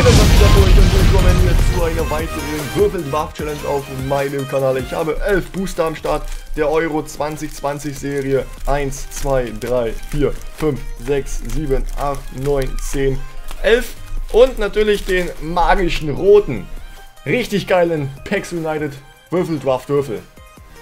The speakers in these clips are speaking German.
immer wieder euch und willkommen hier zu einer weiteren Würfeldraft-Challenge auf meinem Kanal. Ich habe 11 Booster am Start der Euro 2020 Serie 1, 2, 3, 4, 5, 6, 7, 8, 9, 10, 11 und natürlich den magischen roten, richtig geilen PAX United Würfel.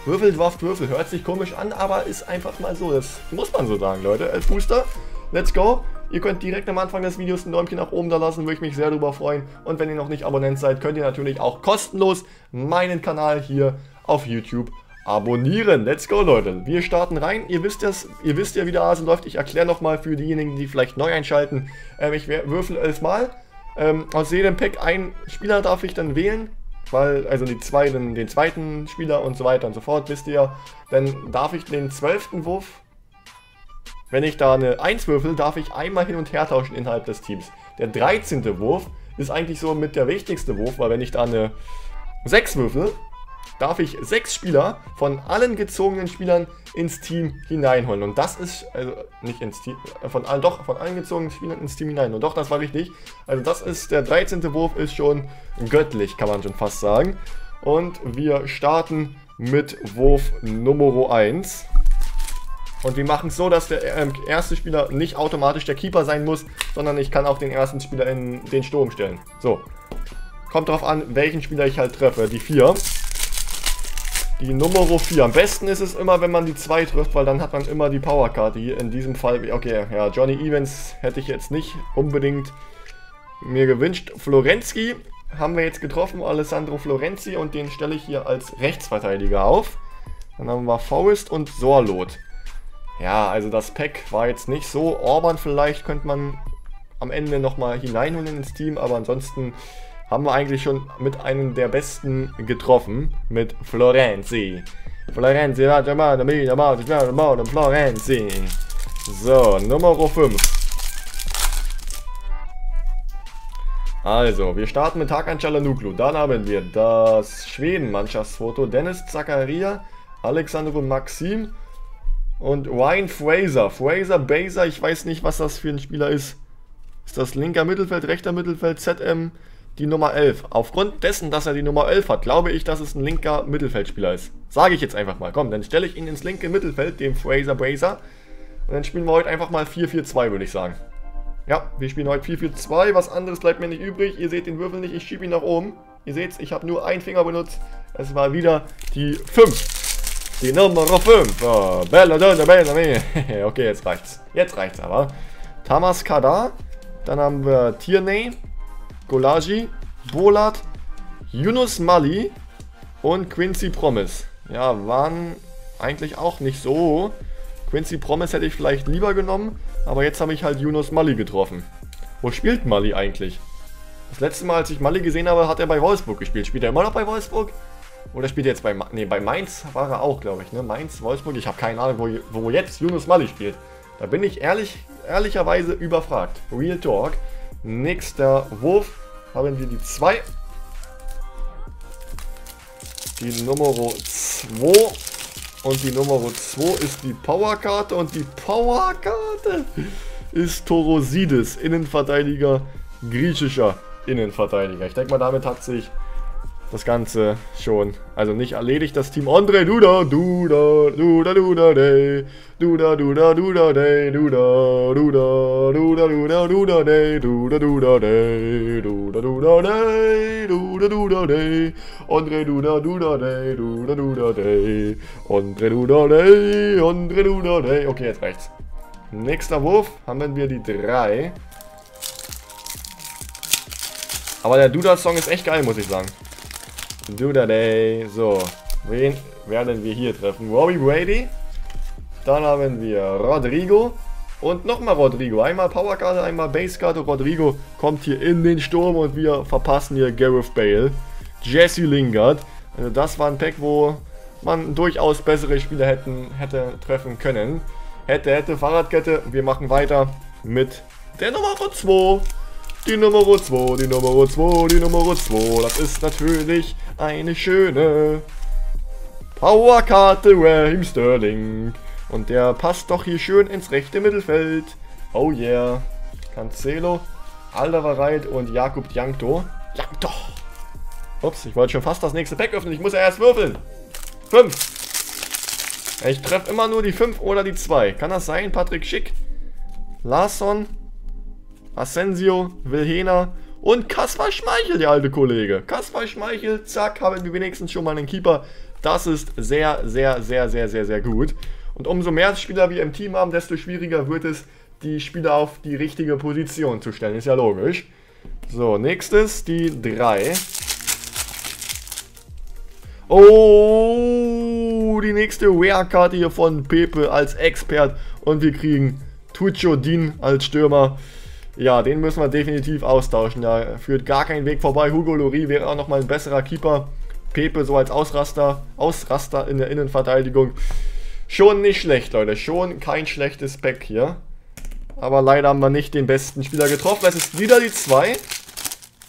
Würfeldraft Würfel, hört sich komisch an, aber ist einfach mal so, das muss man so sagen, Leute. 11 Booster, let's go. Ihr könnt direkt am Anfang des Videos ein Däumchen nach oben da lassen, würde ich mich sehr darüber freuen. Und wenn ihr noch nicht Abonnent seid, könnt ihr natürlich auch kostenlos meinen Kanal hier auf YouTube abonnieren. Let's go, Leute. Wir starten rein. Ihr wisst, das, ihr wisst ja, wie der Hase läuft. Ich erkläre nochmal für diejenigen, die vielleicht neu einschalten. Ähm, ich würfel elfmal. Ähm, aus jedem Pack ein Spieler darf ich dann wählen. Weil, also die zwei, den, den zweiten Spieler und so weiter und so fort, wisst ihr. Dann darf ich den zwölften Wurf wenn ich da eine 1 würfel, darf ich einmal hin und her tauschen innerhalb des Teams. Der 13. Wurf ist eigentlich so mit der wichtigste Wurf, weil wenn ich da eine 6 würfel, darf ich 6 Spieler von allen gezogenen Spielern ins Team hineinholen. Und das ist, also nicht ins Team, äh, von allen, doch, von allen gezogenen Spielern ins Team hinein. Und doch, das war richtig. Also das ist, der 13. Wurf ist schon göttlich, kann man schon fast sagen. Und wir starten mit Wurf Nummer 1. Und wir machen es so, dass der äh, erste Spieler nicht automatisch der Keeper sein muss, sondern ich kann auch den ersten Spieler in den Sturm stellen. So. Kommt darauf an, welchen Spieler ich halt treffe. Die 4. Die Nummer 4. Am besten ist es immer, wenn man die 2 trifft, weil dann hat man immer die Powerkarte. Hier in diesem Fall, okay, ja, Johnny Evans hätte ich jetzt nicht unbedingt mir gewünscht. Florenzi haben wir jetzt getroffen, Alessandro Florenzi, und den stelle ich hier als Rechtsverteidiger auf. Dann haben wir Forrest und Sorlot. Ja, also das Pack war jetzt nicht so. Orban vielleicht könnte man am Ende nochmal hineinholen ins Team, aber ansonsten haben wir eigentlich schon mit einem der besten getroffen, mit Florenzi. Florenzi, Florenzi. So, Nummer 5. Also, wir starten mit Hakan Çalhanoğlu. Dann haben wir das Schweden-Mannschaftsfoto. Dennis Zakaria, Alexandro Maxim und Ryan Fraser. Fraser, Baser, ich weiß nicht, was das für ein Spieler ist. Ist das linker Mittelfeld, rechter Mittelfeld, ZM, die Nummer 11. Aufgrund dessen, dass er die Nummer 11 hat, glaube ich, dass es ein linker Mittelfeldspieler ist. Sage ich jetzt einfach mal. Komm, dann stelle ich ihn ins linke Mittelfeld, dem Fraser Baser. Und dann spielen wir heute einfach mal 4-4-2, würde ich sagen. Ja, wir spielen heute 4-4-2. Was anderes bleibt mir nicht übrig. Ihr seht den Würfel nicht, ich schiebe ihn nach oben. Ihr seht ich habe nur einen Finger benutzt. Es war wieder die 5. Die Nummer 5. Oh, Bella, Bella, Bella. okay, jetzt reicht's. Jetzt reicht's aber. Tamas Kada. Dann haben wir Tierney, Golaji, Bolat, Yunus Mali und Quincy Promise. Ja, waren eigentlich auch nicht so. Quincy Promise hätte ich vielleicht lieber genommen, aber jetzt habe ich halt Yunus Mali getroffen. Wo spielt Mali eigentlich? Das letzte Mal, als ich Mali gesehen habe, hat er bei Wolfsburg gespielt. Spielt er immer noch bei Wolfsburg? Oder spielt er jetzt bei, nee, bei Mainz war er auch, glaube ich, ne? Mainz, Wolfsburg, ich habe keine Ahnung, wo, wo jetzt Yunus Mali spielt. Da bin ich ehrlich, ehrlicherweise überfragt. Real Talk. Nächster Wurf haben wir die 2. Die Nummer 2. Und die Nummer 2 ist die Powerkarte. Und die Powerkarte ist Torosides, Innenverteidiger, griechischer Innenverteidiger. Ich denke mal, damit hat sich das Ganze schon. Also nicht erledigt, das Team Andre Duda, Duda, Duda, Duda, Day, Duda, Duda, Duda, Day, Duda, Duda, Duda, Duda, Duda, Day, Duda, Duda, Day, Duda, Duda, Day, Duda, Duda, Day, Andre Duda, Duda, Day, Duda, Duda, Day, Andre Duda, Day, Andre Duda, Day. Okay, jetzt reicht's. Nächster Wurf haben wir die 3. Aber der Duda-Song ist echt geil, muss ich sagen. Duda Day. So, wen werden wir hier treffen? Robbie Brady. Dann haben wir Rodrigo. Und nochmal Rodrigo. Einmal Powerkarte, einmal Basekarte. Rodrigo kommt hier in den Sturm und wir verpassen hier Gareth Bale. Jesse Lingard. Also das war ein Pack, wo man durchaus bessere Spieler hätten, hätte treffen können. Hätte, hätte, Fahrradkette. Wir machen weiter mit der Nummer 2. Die Nummer 2, die Nummer 2, die Nummer 2. Das ist natürlich eine schöne Powerkarte Raheem Sterling. Und der passt doch hier schön ins rechte Mittelfeld. Oh yeah. Cancelo. Alderweireld und Jakub Jankto. Jankto! Ups, ich wollte schon fast das nächste Pack öffnen. Ich muss ja erst würfeln. 5. Ich treffe immer nur die 5 oder die 2. Kann das sein? Patrick Schick, Larsson, Asensio, Wilhena und Kaspar Schmeichel, der alte Kollege. Kaspar Schmeichel, zack, haben wir wenigstens schon mal einen Keeper. Das ist sehr, sehr, sehr, sehr, sehr, sehr gut. Und umso mehr Spieler wir im Team haben, desto schwieriger wird es, die Spieler auf die richtige Position zu stellen. Ist ja logisch. So, nächstes die 3. Oh, die nächste Rare-Karte hier von Pepe als Expert. Und wir kriegen Tuccio Din als Stürmer. Ja, den müssen wir definitiv austauschen. Da führt gar kein Weg vorbei. Hugo Lori wäre auch nochmal ein besserer Keeper. Pepe so als Ausraster, Ausraster in der Innenverteidigung. Schon nicht schlecht, Leute. Schon kein schlechtes Pack hier. Aber leider haben wir nicht den besten Spieler getroffen. Es ist wieder die 2.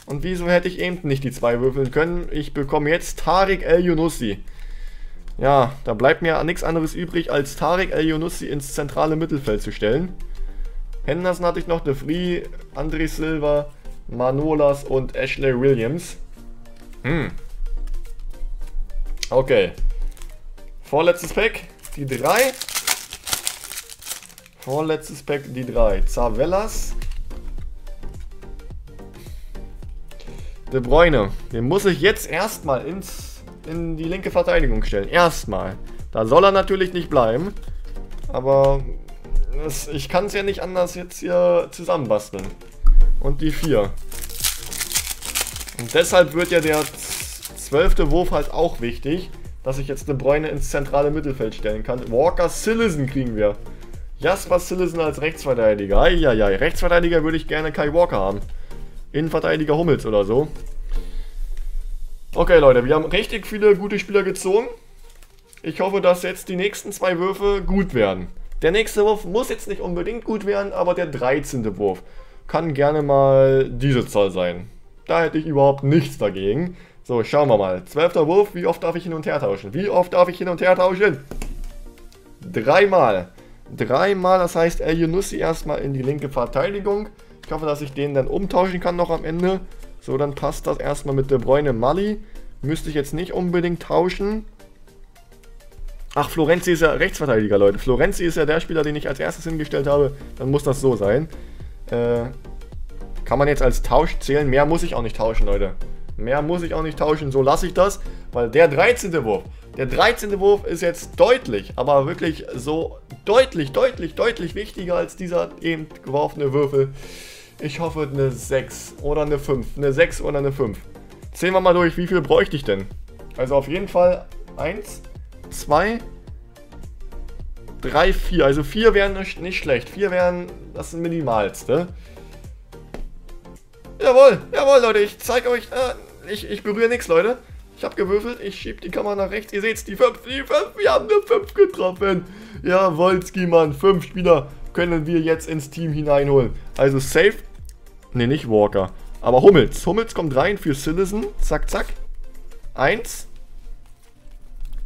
Und wieso hätte ich eben nicht die 2 würfeln können? Ich bekomme jetzt Tarek El Yunussi. Ja, da bleibt mir nichts anderes übrig, als Tarek El Yunussi ins zentrale Mittelfeld zu stellen. Henderson hatte ich noch, De Free, André Silva, Manolas und Ashley Williams. Hm. Okay. Vorletztes Pack, die 3. Vorletztes Pack, die 3. Zavellas, De Bruyne, den muss ich jetzt erstmal ins, in die linke Verteidigung stellen. Erstmal. Da soll er natürlich nicht bleiben. Aber das, ich kann es ja nicht anders jetzt hier zusammenbasteln. Und die 4. Und deshalb wird ja der zwölfte Wurf halt auch wichtig, dass ich jetzt De Bruyne ins zentrale Mittelfeld stellen kann. Walker Sillison kriegen wir. Jasper Sillison als Rechtsverteidiger. Eieiei, Rechtsverteidiger würde ich gerne Kai Walker haben. Innenverteidiger Hummels oder so. Okay, Leute, wir haben richtig viele gute Spieler gezogen. Ich hoffe, dass jetzt die nächsten zwei Würfe gut werden. Der nächste Wurf muss jetzt nicht unbedingt gut werden, aber der 13. Wurf kann gerne mal diese Zahl sein. Da hätte ich überhaupt nichts dagegen. So, schauen wir mal. 12. Wurf, wie oft darf ich hin und her tauschen? Wie oft darf ich hin und her tauschen? Dreimal. Dreimal, das heißt, El Yunussi erstmal in die linke Verteidigung. Ich hoffe, dass ich den dann umtauschen kann noch am Ende. So, dann passt das erstmal mit der Bräune Mali. Müsste ich jetzt nicht unbedingt tauschen. Ach, Florenzi ist ja Rechtsverteidiger, Leute. Florenzi ist ja der Spieler, den ich als erstes hingestellt habe. Dann muss das so sein. Äh, kann man jetzt als Tausch zählen. Mehr muss ich auch nicht tauschen, Leute. Mehr muss ich auch nicht tauschen. So lasse ich das. Weil der 13. Wurf, der 13. Wurf ist jetzt deutlich, aber wirklich so deutlich, deutlich, deutlich wichtiger als dieser eben geworfene Würfel. Ich hoffe eine 6 oder eine 5. Eine 6 oder eine 5. Zählen wir mal durch, wie viel bräuchte ich denn? Also auf jeden Fall 1, 2, 3, 4. Also 4 wären nicht schlecht. 4 wären das Minimalste. Jawohl, jawohl, Leute. Ich zeige euch. Äh, ich, ich berühre nichts, Leute. Ich habe gewürfelt. Ich schiebe die Kamera nach rechts. Ihr seht die 5, die 5. Wir haben eine 5 getroffen. Ja, Wolski, Mann. 5 Spieler können wir jetzt ins Team hineinholen. Also safe Ne, nicht Walker. Aber Hummels. Hummels kommt rein für Citizen. Zack, zack. Eins.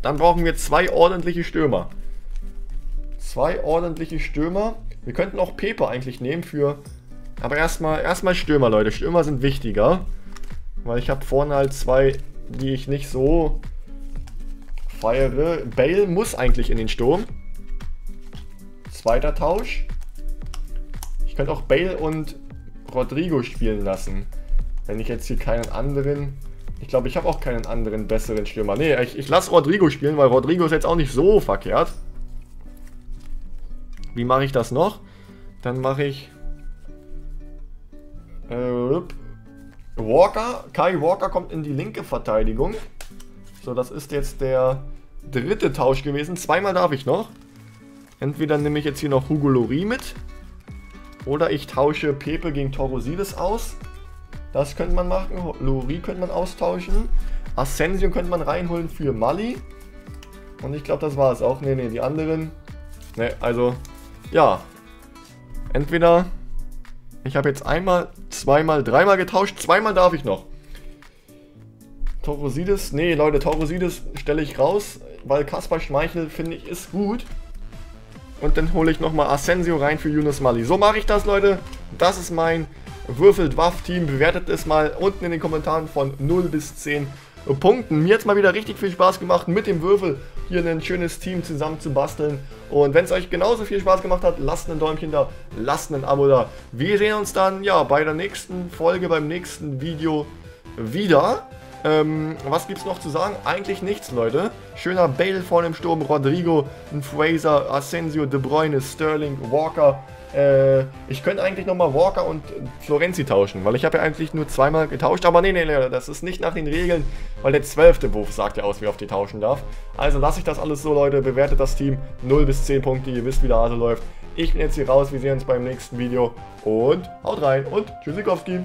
Dann brauchen wir zwei ordentliche Stürmer. Zwei ordentliche Stürmer. Wir könnten auch Pepe eigentlich nehmen für... Aber erstmal erstmal Stürmer, Leute. Stürmer sind wichtiger. Weil ich habe vorne halt zwei, die ich nicht so feiere. Bale muss eigentlich in den Sturm. Zweiter Tausch. Ich könnte auch Bale und Rodrigo spielen lassen. Wenn ich jetzt hier keinen anderen... Ich glaube, ich habe auch keinen anderen besseren Stürmer. Ne, ich, ich lasse Rodrigo spielen, weil Rodrigo ist jetzt auch nicht so verkehrt. Wie mache ich das noch? Dann mache ich... Äh, Walker. Kai Walker kommt in die linke Verteidigung. So, das ist jetzt der dritte Tausch gewesen. Zweimal darf ich noch. Entweder nehme ich jetzt hier noch Hugo Lori mit. Oder ich tausche Pepe gegen Torosides aus. Das könnte man machen. Lori könnte man austauschen. Ascension könnte man reinholen für Mali. Und ich glaube, das war es auch. Ne, ne, die anderen. Ne, also, ja. Entweder ich habe jetzt einmal, zweimal, dreimal getauscht. Zweimal darf ich noch. Torosides. Ne, Leute, Torosides stelle ich raus, weil Kaspar Schmeichel, finde ich, ist gut. Und dann hole ich nochmal Asensio rein für Yunus Mali. So mache ich das, Leute. Das ist mein Würfelt Waff Team. Bewertet es mal unten in den Kommentaren von 0 bis 10 Punkten. Mir hat es mal wieder richtig viel Spaß gemacht, mit dem Würfel hier ein schönes Team zusammen zu basteln. Und wenn es euch genauso viel Spaß gemacht hat, lasst ein Däumchen da, lasst ein Abo da. Wir sehen uns dann ja bei der nächsten Folge, beim nächsten Video wieder. Ähm, was gibt's noch zu sagen? Eigentlich nichts, Leute. Schöner Bale vorne im Sturm, Rodrigo, ein Fraser, Asensio, De Bruyne, Sterling, Walker. Äh, ich könnte eigentlich nochmal Walker und Florenzi tauschen, weil ich habe ja eigentlich nur zweimal getauscht. Aber nee, nee, nee, das ist nicht nach den Regeln, weil der zwölfte Wurf sagt ja aus, wie oft ich tauschen darf. Also lasse ich das alles so, Leute. Bewertet das Team 0 bis 10 Punkte. Ihr wisst, wie der Hase läuft. Ich bin jetzt hier raus. Wir sehen uns beim nächsten Video. Und haut rein und Tschüssikowski.